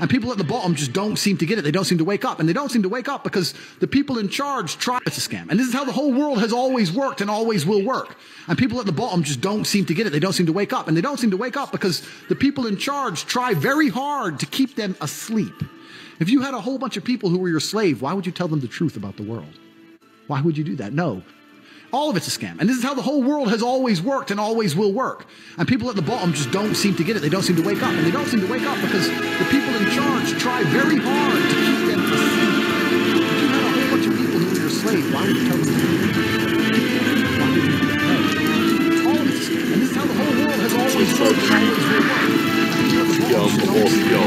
And people at the bottom just don't seem to get it. They don't seem to wake up. And they don't seem to wake up because the people in charge try. It's a scam. And this is how the whole world has always worked and always will work. And people at the bottom just don't seem to get it. They don't seem to wake up. And they don't seem to wake up because the people in charge try very hard to keep them asleep. If you had a whole bunch of people who were your slave, why would you tell them the truth about the world? Why would you do that? No. All of it's a scam. And this is how the whole world has always worked and always will work. And people at the bottom just don't seem to get it. They don't seem to wake up. And they don't seem to wake up because very hard to keep them asleep. If you had a whole bunch of people who were your slave, why would you tell them the truth? Why would you do that? All of it's a scam. And this is how the whole world has always worked always will work.